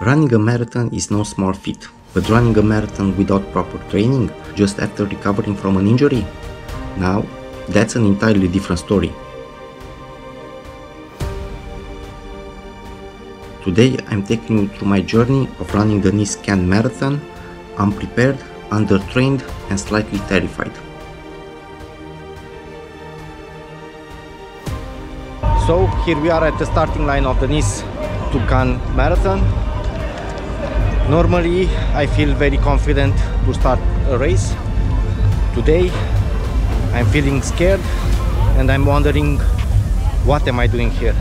Running a marathon is no small feat, but running a marathon without proper training, just after recovering from an injury? Now, that's an entirely different story. Today I'm taking you through my journey of running the Cannes Marathon, unprepared, undertrained and slightly terrified. So here we are at the starting line of the Nice to Cannes Marathon. Normally I feel very confident to start a race. Today I'm feeling scared and I'm wondering what am I doing here.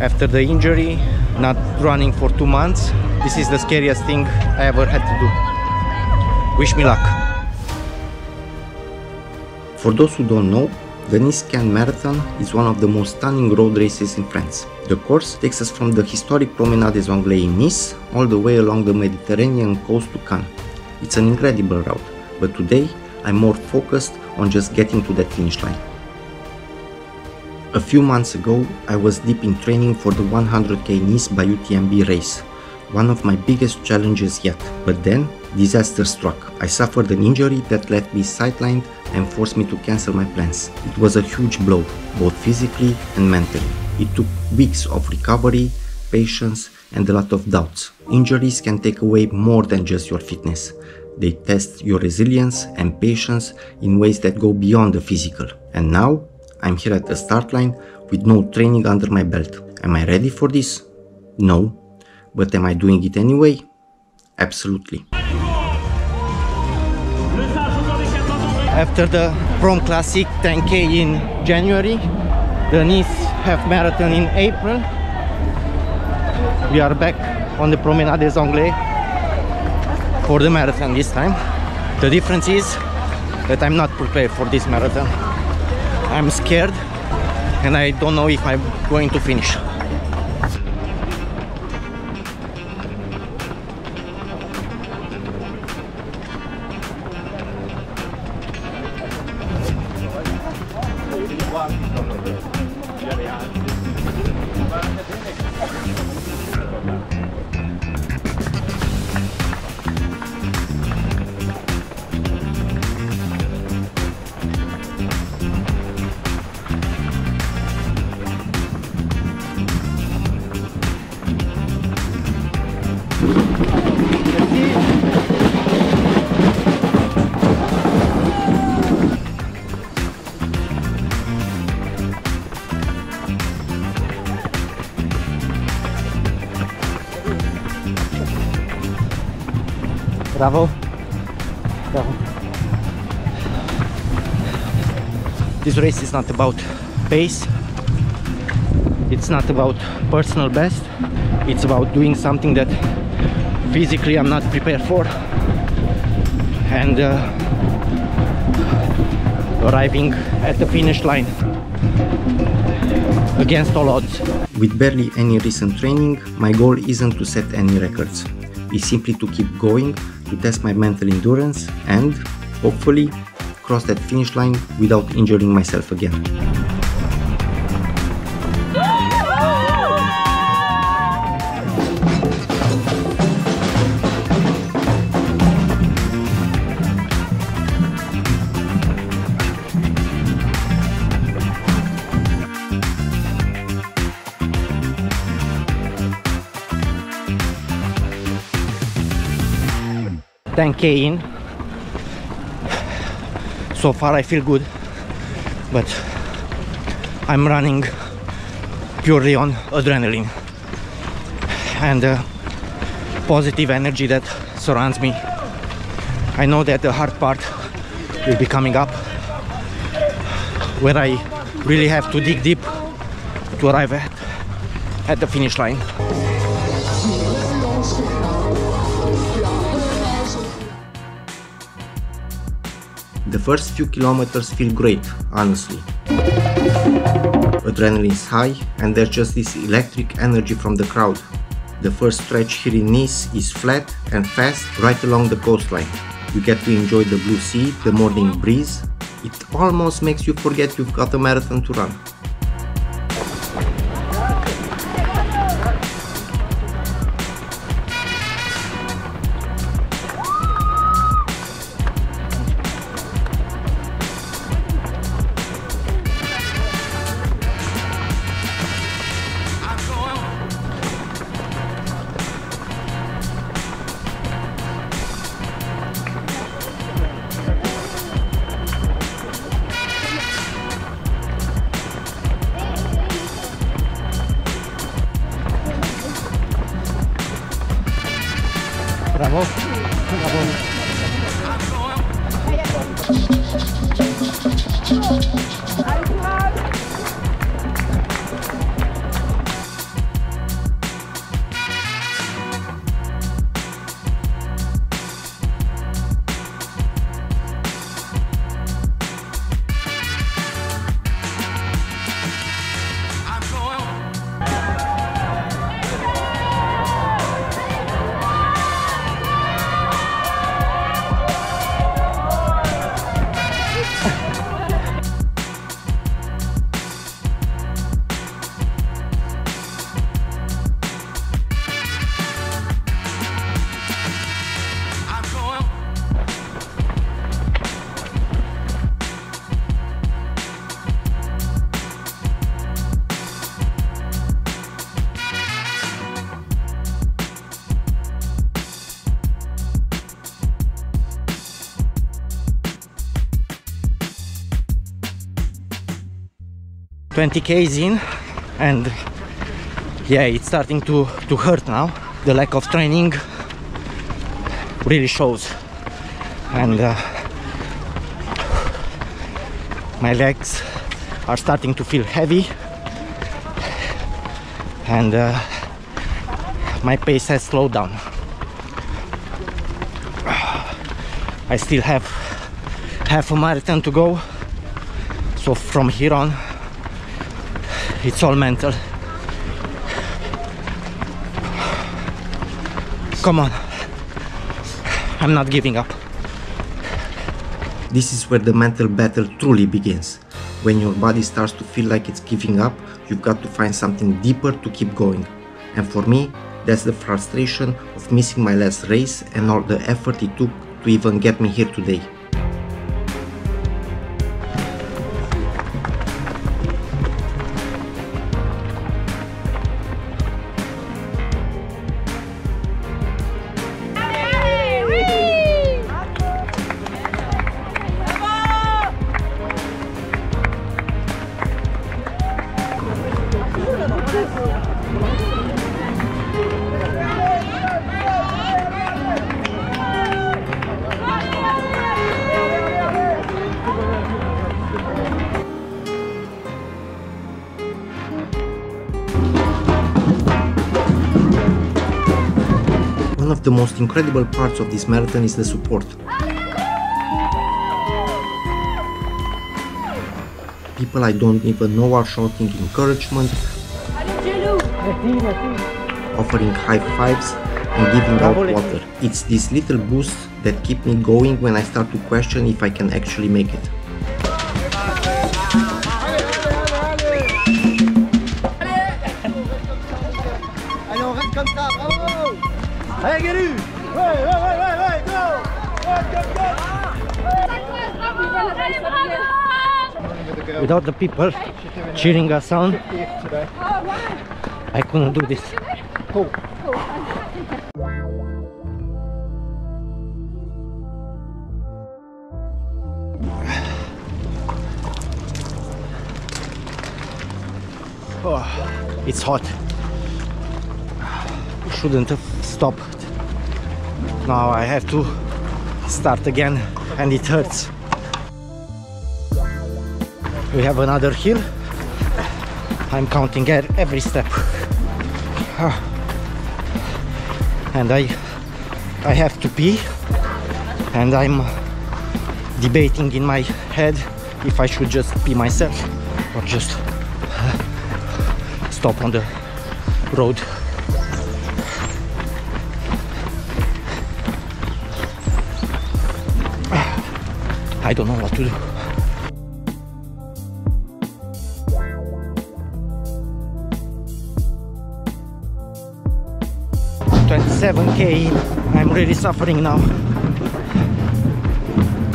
After the injury not running for two months. This is the scariest thing I ever had to do. Wish me luck. For those who don't know, the Nice Marathon is one of the most stunning road races in France. The course takes us from the historic Promenade des Anglais in Nice all the way along the Mediterranean coast to Cannes. It's an incredible route, but today I'm more focused on just getting to that finish line. A few months ago, I was deep in training for the 100k Nice by UTMB race, one of my biggest challenges yet. But then, disaster struck. I suffered an injury that left me sidelined and forced me to cancel my plans. It was a huge blow, both physically and mentally. It took weeks of recovery, patience, and a lot of doubts. Injuries can take away more than just your fitness. They test your resilience and patience in ways that go beyond the physical. And now, I'm here at the start line with no training under my belt. Am I ready for this? No. But am I doing it anyway? Absolutely. After the Prom Classic 10K in January, the Nice Half Marathon in April, we are back on the Promenade des Anglais for the marathon this time. The difference is that I'm not prepared for this marathon. I'm scared and I don't know if I'm going to finish. Bravo. Bravo. This race is not about pace. It's not about personal best. It's about doing something that physically I'm not prepared for. And uh, arriving at the finish line against all odds. With barely any recent training, my goal isn't to set any records. It's simply to keep going to test my mental endurance and, hopefully, cross that finish line without injuring myself again. 10k in so far I feel good but I'm running purely on adrenaline and uh, positive energy that surrounds me. I know that the hard part will be coming up where I really have to dig deep to arrive at, at the finish line first few kilometers feel great, honestly. Adrenaline is high and there's just this electric energy from the crowd. The first stretch here in Nice is flat and fast right along the coastline. You get to enjoy the blue sea, the morning breeze. It almost makes you forget you've got a marathon to run. 20k is in and yeah it's starting to to hurt now. The lack of training really shows. And uh, my legs are starting to feel heavy. And uh, my pace has slowed down. I still have half a marathon to go. So from here on it's all mental. Come on. I'm not giving up. This is where the mental battle truly begins. When your body starts to feel like it's giving up you've got to find something deeper to keep going. And for me that's the frustration of missing my last race and all the effort it took to even get me here today the most incredible parts of this marathon is the support. People I don't even know are shouting encouragement, offering high fives and giving out water. It's this little boost that keep me going when I start to question if I can actually make it. Without the people cheering us on, I couldn't do this. Cool. Oh, it's hot. Shouldn't have stopped. Now I have to start again and it hurts. We have another hill. I'm counting every step. Ah. And I I have to pee and I'm debating in my head if I should just pee myself or just ah, stop on the road ah. I don't know what to do. Twenty-seven k. I'm really suffering now.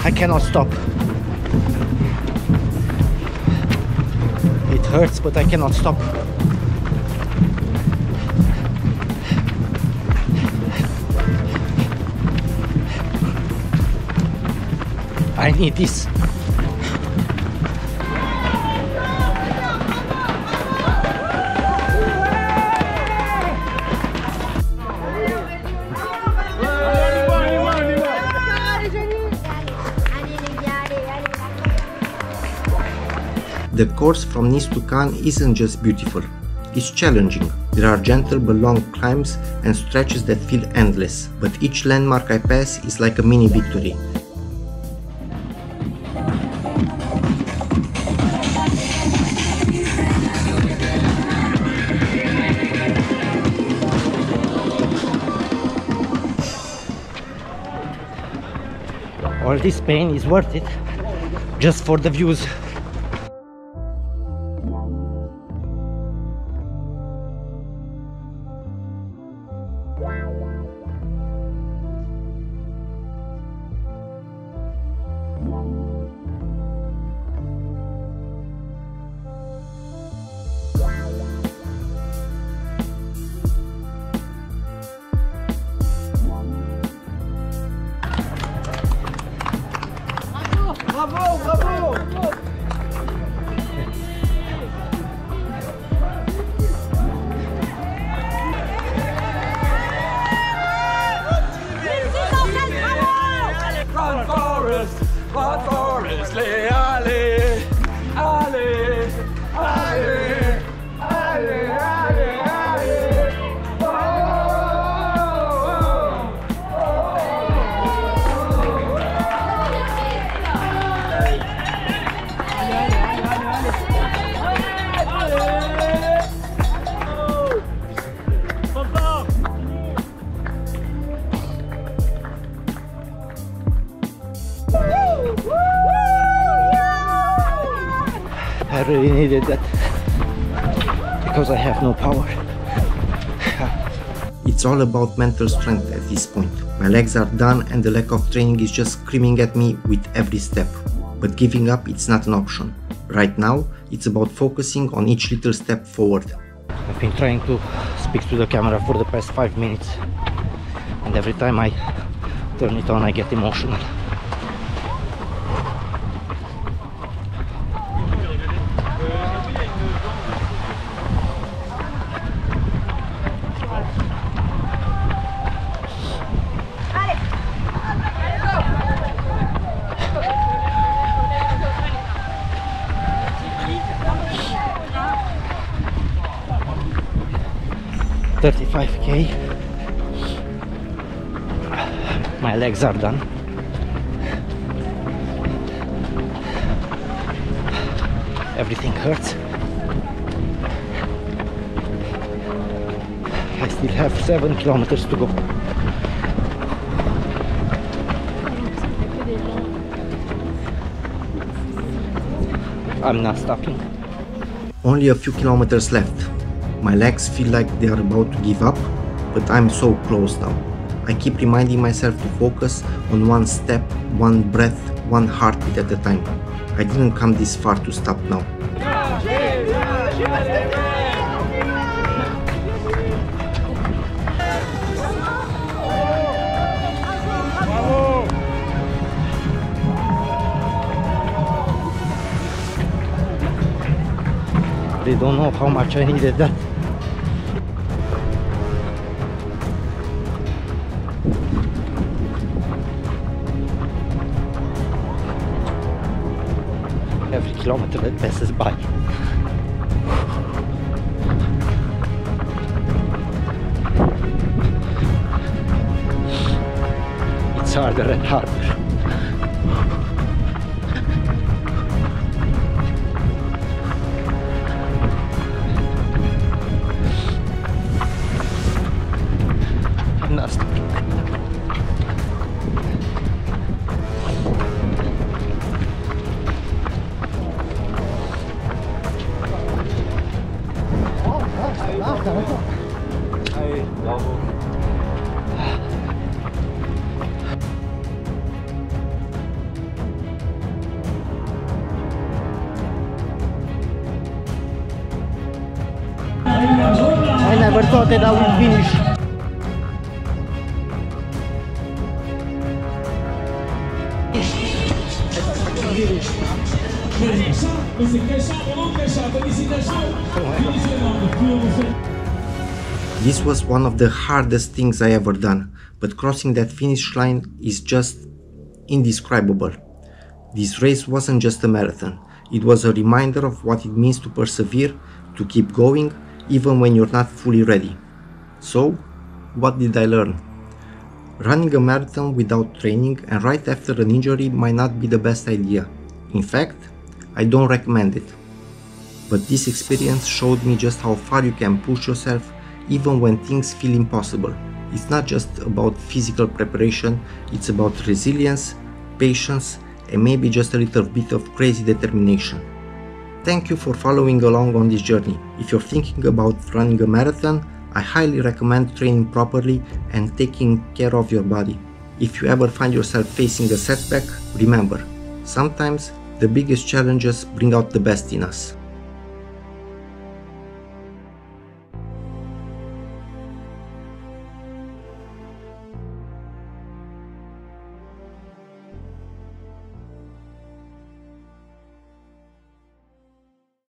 I cannot stop. It hurts, but I cannot stop. I need this. The course from Nice to Cannes isn't just beautiful, it's challenging. There are gentle but long climbs and stretches that feel endless, but each landmark I pass is like a mini victory. all this pain is worth it just for the views It's all about mental strength at this point. My legs are done and the lack of training is just screaming at me with every step. But giving up it's not an option. Right now, it's about focusing on each little step forward. I've been trying to speak to the camera for the past five minutes and every time I turn it on I get emotional Thirty-five k. My legs are done. Everything hurts. I still have seven kilometers to go. I'm not stopping. Only a few kilometers left. My legs feel like they are about to give up, but I'm so close now. I keep reminding myself to focus on one step, one breath, one heartbeat at a time. I didn't come this far to stop now. They don't know how much I needed that. That passes by. It's harder and harder. Never thought that I finish. This was one of the hardest things I ever done, but crossing that finish line is just indescribable. This race wasn't just a marathon, it was a reminder of what it means to persevere, to keep going, even when you're not fully ready. So, what did I learn? Running a marathon without training and right after an injury might not be the best idea. In fact, I don't recommend it. But this experience showed me just how far you can push yourself even when things feel impossible. It's not just about physical preparation, it's about resilience, patience, and maybe just a little bit of crazy determination. Thank you for following along on this journey. If you're thinking about running a marathon, I highly recommend training properly and taking care of your body. If you ever find yourself facing a setback, remember, sometimes the biggest challenges bring out the best in us.